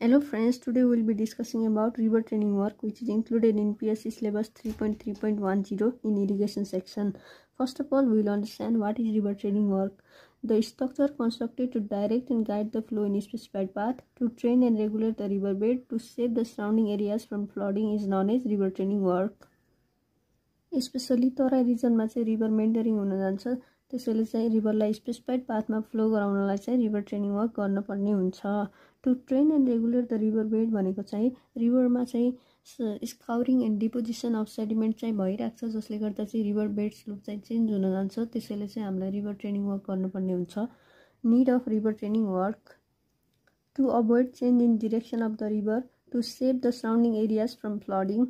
Hello friends, today we will be discussing about river training work which is included in PSC syllabus 3.3.10 in irrigation section. First of all, we will understand what is river training work. The structure constructed to direct and guide the flow in a specified path, to train and regulate the river bed, to save the surrounding areas from flooding is known as river training work. Especially Terai रिजनमा चाहिँ river mentoring हुन जान्छ त्यसैले चाहिँ रिभरलाई specified पाथमा flow गराउनलाई चाहिँ river training work गर्नुपर्ने हुन्छ to train and regulate the river bed भनेको चाहिँ रिभरमा चाहिँ scouring and deposition of sediment चाहिँ भइरहेको छ जसले गर्दा चाहिँ रिभर बेड स्लोप चाहिँ चेन्ज हुन जान्छ। त्यसैले चाहिँ हामीलाई रिभर ट्रेनिङ वर्क गर्नुपर्ने हुन्छ। Need of river training work to avoid change in direction of the river to save the surrounding areas from flooding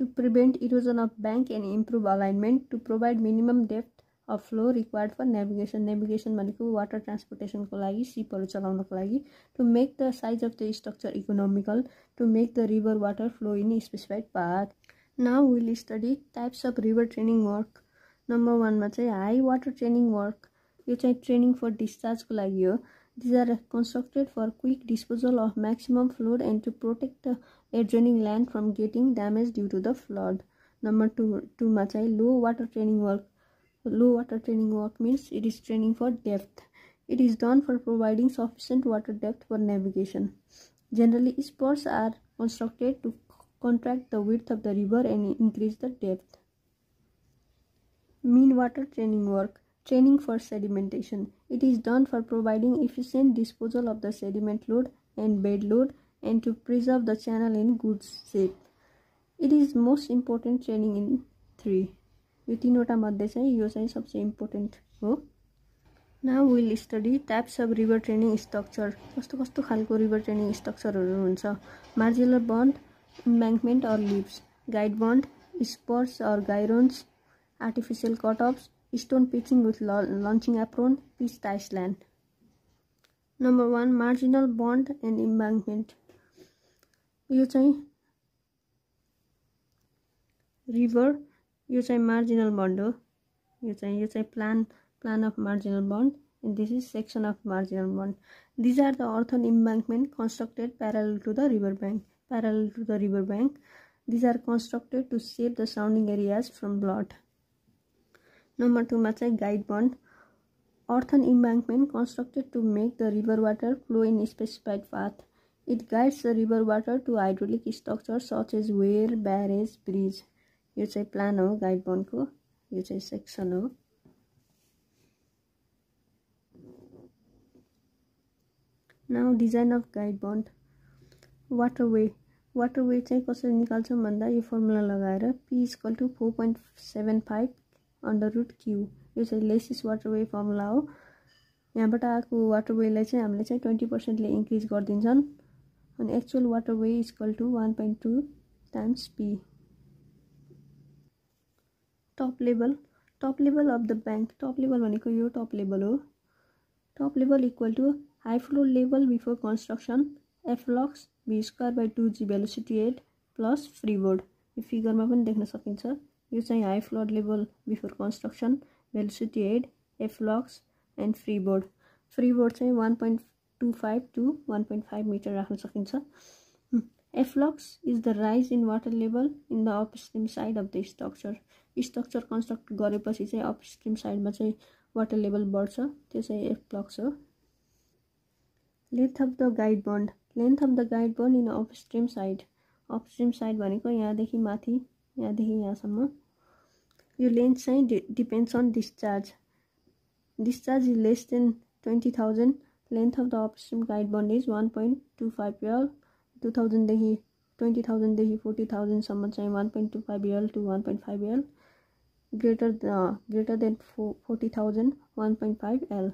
to prevent erosion of bank and improve alignment to provide minimum depth of flow required for navigation navigation भनेको water ट्रान्सपोर्टेसनको लागि सिपहरू चलाउनको लागि. To make the size of the structure economical to make the river water flow in specified path now will study types of river training work number वानमा चाहिँ high water training work यो चाहिँ training for डिस्चार्जको लागि हो. These are constructed for quick disposal of maximum flood and to protect the adjoining land from getting damage due to the flood number two टूमा चाहिँ low water training work low water training work means it is training for depth. It is done for providing sufficient water depth for navigation. Generally spurs are constructed to contract the width of the river and increase the depth. Mean water training work training for sedimentation. It is done for providing efficient disposal of the sediment load and bed load and to preserve the channel in good shape. It is most important training in 3 यो तिनवटा मध्ये चाहिँ यो चाहिँ सबसे important हो। Now will study types of river training structure कस्तो कस्तो खालको रिभर ट्रेनिङ स्ट्रक्चरहरू हुन्छ? Marginal bund embankment or levees guide bund spurs or groynes artificial cutoffs stone pitching with launching apron pitch island number one marginal bund and embankment यो चाहिँ river यो चाहिँ marginal bond हो यो चाहिँ यो चाहिँ plan plan of marginal bund and this is section of marginal bund these are the earthen embankment constructed parallel to the river bank parallel to the river bank these are constructed to save the surrounding areas from flood number टूमा चाहिँ guide bund earthen embankment constructed to make the river water flow in specified path it guides the river water to hydraulic structure such as weir barrage bridge यो चाहिँ plan हो guide बनको यो चाहिँ section हो। Now design of guide bund. Waterway. Waterway चाहिँ कसरी निकाल्छौँ भन्दा यो फर्मुला लगाएर P is equal to four point seven five under root Q यो चाहिँ लेसिस वाटरवे फर्मुला हो। यहाँबाट आएको वाटरवेलाई चाहिँ हामीले चाहिँ ट्वेन्टी पर्सेन्टले इन्क्रिज गरिदिन्छन्। अनि actual waterway is equal to one point two times P top level top level of the bank top level भनेको यो टप लेभल हो। Top level equal to high flood level before construction afflux V square by two G velocity head plus freeboard यो फिगरमा पनि देख्न सकिन्छ। यो चाहिँ high flood level before construction velocity head afflux and freeboard freeboard चाहिँ one point two five to one point five metre राख्न सकिन्छ। Afflux is the rise in water level in the upstream side of the structure structure construct गरेपछि चाहिँ upstream साइडमा चाहिँ water level बढ्छ। त्यो चाहिँ एफ्लक्स हो length of the guide bund length of the guide bund in upstream side upstream side भनेको यहाँदेखि माथि यहाँदेखि यहाँसम्म। यो लेन्थ चाहिँ डि depends on discharge discharge is less than twenty thousand length of the upstream guide bund is one point two five L to थाउजन्डदेखि twenty थाउजन्डदेखि forty थाउजन्डसम्म चाहिँ one point two five L to one point five L greater uh, greater than 40,000 1.5 L.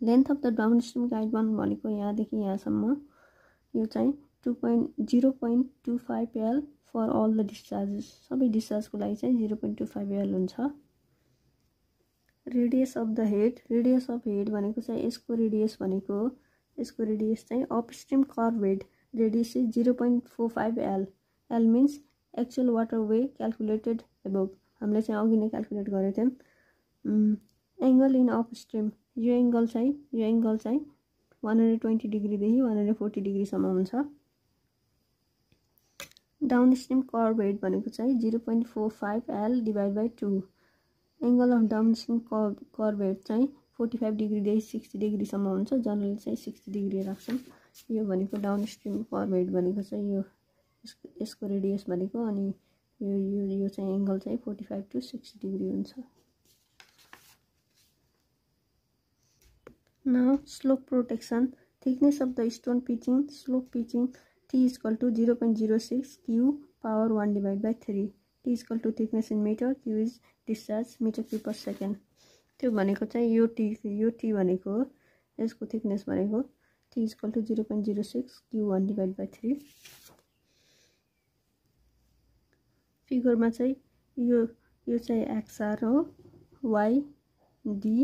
Length of the downstream guide one भनेको यहाँदेखि यहाँसम्म यो चाहिँ two point zero point two five L for all the discharges सबै डिस्चार्जको लागि चाहिँ zero point two five L हुन्छ। Radius of the head radius of head भनेको चाहिँ यसको रेडियस भनेको यसको रेडियस चाहिँ अपस्ट्रिम कर्भ हेड रेडियस चाहिँ zero point four five L L means actual waterway calculated above हामीले चाहिँ अघि नै क्यालकुलेट गरेको थियौँ एङ्गल इन अप स्ट्रिम यो एङ्गल चाहिँ यो एङ्गल चाहिँ वान हन्ड्रेड ट्वेन्टी डिग्रीदेखि वान हन्ड्रेड फोर्टी डिग्रीसम्म हुन्छ। डाउन स्ट्रिम कर्भ हेड भनेको चाहिँ zero point four five L divide by two angle of downstream curve curve head चाहिँ फोर्टी फाइभ डिग्रीदेखि सिक्सटी डिग्रीसम्म हुन्छ। जनरली चाहिँ सिक्सटी डिग्री राख्छौँ। यो भनेको डाउन स्ट्रिम कर्भ हेड भनेको चाहिँ यो। यसको रेडियस भनेको अनि यो यो यो चाहिँ एङ्गल चाहिँ forty five to sixty degree हुन्छ। न slope protection thickness of the stone pitching slope pitching T is equal to zero point zero six Q power one divide by three T is equal to thickness in metre Q is discharge metre cube per second त्यो भनेको चाहिँ यो T यो T भनेको यसको thickness भनेको T is equal to zero point zero six Q one divide by three फिगरमा चाहिँ यो यो चाहिँ एक्सआर हो Y D.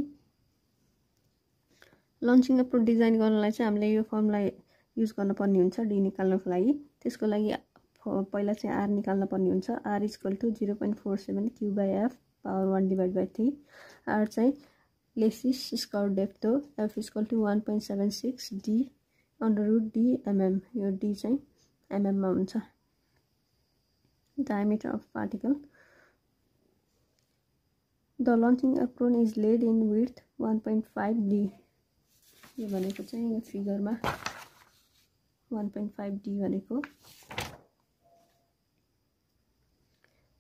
Launching approach design गर्नलाई चाहिँ हामीले यो फर्मलाई युज गर्नुपर्ने हुन्छ डी निकाल्नको लागि। त्यसको लागि पहिला चाहिँ आर निकाल्न पर्ने हुन्छ। R is equal to zero point four seven Q by F power one divide by three. R चाहिँ लेसिस स्काउट डेप्थ हो। F is equal to one point seven six D under root D mm. यो D चाहिँ एमएममा हुन्छ। The launching apron is laid in with one point five D यो भनेको चाहिँ यो फिगरमा वान पोइन्ट फाइभ डी भनेको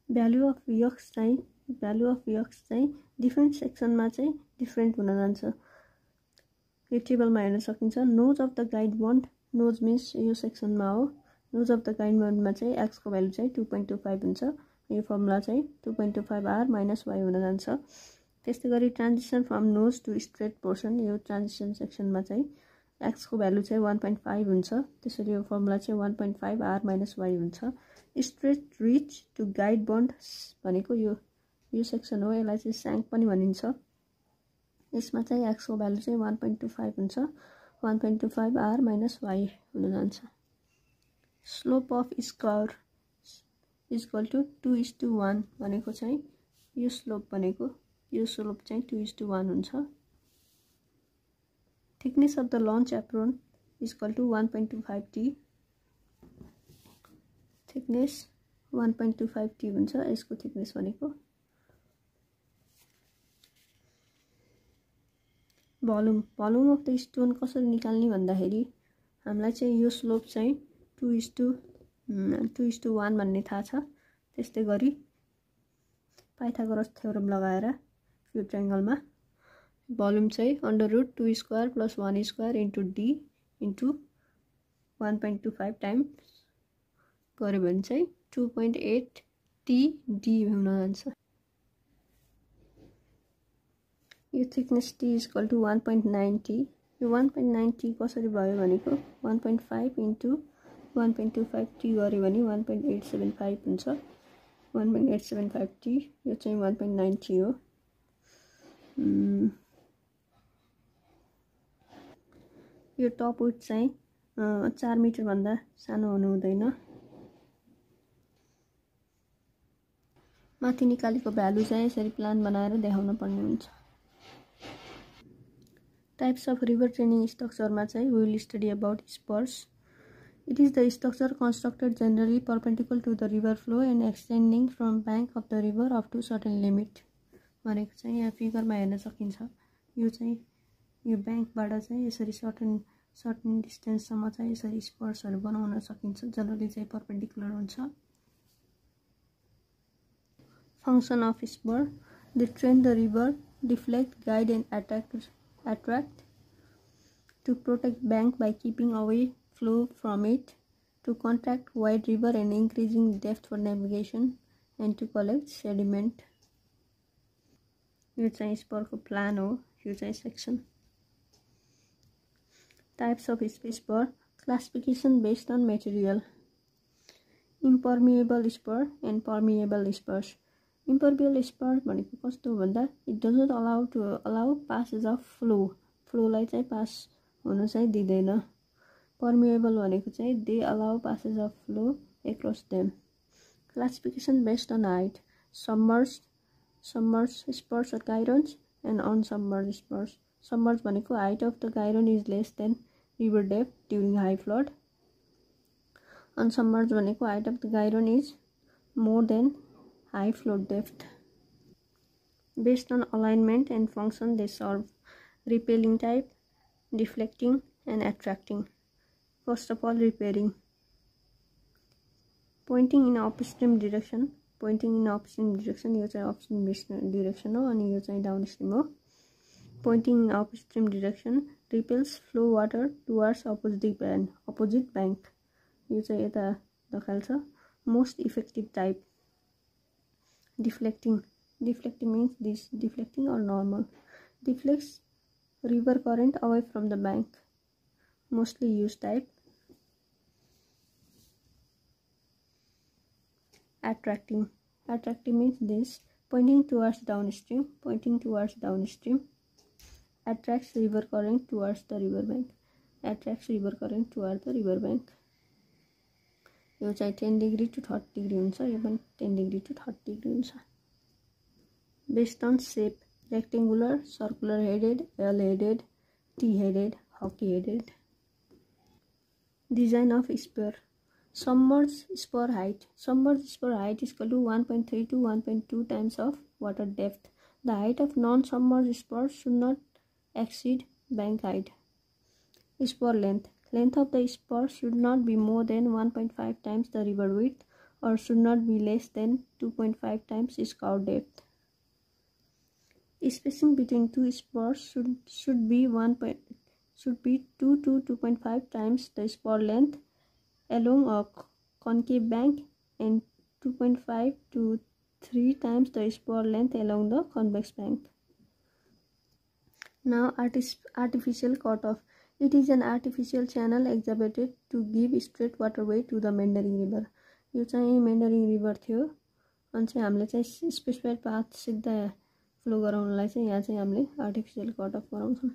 भ्यालु अफ यक्स चाहिँ भ्यालु अफ यक्स चाहिँ डिफ्रेन्ट सेक्सनमा चाहिँ डिफ्रेन्ट हुन जान्छ। यो टेबलमा हेर्न सकिन्छ। Nose of the guide bund nose means यो सेक्सनमा हो। नोज अफ द गाइड बन्डमा चाहिँ एक्सको भ्यालु चाहिँ टु पोइन्ट टू फाइभ हुन्छ यो फर्मुला चाहिँ two point two five R minus Y हुन जान्छ त्यस्तै गरी transition from nose to straight portion यो ट्रान्जिसन सेक्सनमा चाहिँ एक्सको भ्यालु चाहिँ वान पोइन्ट फाइभ हुन्छ त्यसरी यो फर्मुला चाहिँ one point five R minus Y हुन्छ straight reach to guide bund भनेको यो यो सेक्सन हो यसलाई चाहिँ स्याङ्क पनि भनिन्छ। यसमा चाहिँ एक्सको भ्यालु चाहिँ वान पोइन्ट टू फाइभ हुन्छ one point two five R minus Y हुन जान्छ slope of scour is equal to two is to one भनेको चाहिँ यो स्लोप भनेको यो स्लोप चाहिँ टु इज टू वान हुन्छ। Thickness of the launch apron is equal to one point two five T thickness one point two five T हुन्छ यसको thickness भनेको। Volume volume of the stone कसरी निकाल्ने भन्दाखेरि हामीलाई चाहिँ यो स्लोप चाहिँ two is to two is to one भन्ने थाहा छ। त्यस्तै गरी पाइथागोरस थ्योरम लगाएर यो ट्राइङ्गलमा भल्युम चाहिँ under root two square plus one square into D into one point two five times गऱ्यो भने चाहिँ टु पोइन्ट एट टिडी हुन जान्छ। यो thickness t is equal to one point nine t. यो वान पोइन्ट नाइन टी कसरी भयो भनेको? One point five into one point two five t गऱ्यो भने one point eight seven five हुन्छ। One point eight seven five t यो चाहिँ one point nine T हो। यो टप विथ चाहिँ चार मिटरभन्दा सानो हुनु हुँदैन। माथि निकालेको भ्यालु चाहिँ यसरी प्लान बनाएर देखाउन पर्ने हुन्छ। टाइप्स अफ रिभर ट्रेनिङ स्ट्रक्चरमा चाहिँ will study about spurs it is the structure constructed generally perpendicular to the river flow and extending from bank of the river up to certain limit भनेको चाहिँ यहाँ फिगरमा हेर्न सकिन्छ यो चाहिँ यो ब्याङ्कबाट चाहिँ यसरी सर्टन सर्टन डिस्टेन्ससम्म चाहिँ यसरी स्पर्सहरू बनाउन सकिन्छ जनरली चाहिँ पर्पेन्डिकुलर हुन्छ। Function of spur the train the river deflect guide and attract attract to protect bank by keeping away flow from it to contract wide river and increasing depth for navigation and to collect sediment यो चाहिँ स्परको plan हो यो चाहिँ section types of spurs per classification based on material impermeable spur and permeable spurs impermeable spur भनेको कस्तो भन्दा it does not allow to allow passage of flow फ्लोलाई चाहिँ पास हुन चाहिँ दिँदैन पर्मिएबल भनेको चाहिँ they allow passage of flow across them classification based on height submerged submerged spurs or gyrons and unsubmerged spurs. Submerged भनेको height of the gyron is less than river depth during high flood unsubmerged भनेको height of the groyne is more than high flood depth based on alignment and function they serve repelling type deflecting and attracting first of all repelling pointing in upstream direction pointing in upstream direction यो चाहिँ upstream direction हो अनि यो चाहिँ downstream हो pointing in upstream direction repels flow water towards opposite bank opposite bank यो चाहिँ यता दखाल्छ most effective type deflecting deflecting means this deflecting or normal deflects river current away from the bank. mostly used type attracting attracting means this pointing towards downstream pointing towards downstream attracts river current towards the river bank attracts river current towards the river bank यो चाहिँ ten degree to thirty degree हुन्छ यो पनि ten degree to thirty degree हुन्छ based on shape rectangular circular headed L headed T headed hockey headed design of spur. submerged spur height. Submerged spur height is equal to 1.3 to 1.2 times of water depth. The height of non-submerged spurs should not exceed bank height. Spur length. Length of the spur should not be more than 1.5 times the river width or should not be less than 2.5 times its depth. Spacing between two spurs should should be 1.2 should be 2 to 2.5 times the spur length along a concave bank and 2.5 to 3 times the spur length along the convex bank. Now artificial cutoff It is an artificial channel exhibited to give straight waterway to the meandering river यो चाहिँ meandering river थियो अनि चाहिँ हामीले चाहिँ specified path सिधा flow गराउनलाई चाहिँ यहाँ चाहिँ हामीले आर्टिफिसियल कट अफ गराउँछौँ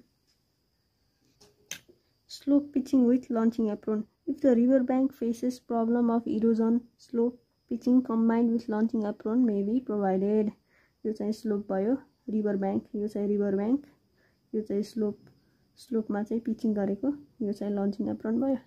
pitching with launching apron if the river bank faces problem of erosion slope pitching combined with launching apron may be provided यो चाहिँ स्लोप भयो रिभर ब्याङ्क यो चाहिँ रिभर ब्याङ्क यो चाहिँ स्लोप स्लोपमा चाहिँ पिचिङ गरेको यो चाहिँ लन्चिङ एप्रोन भयो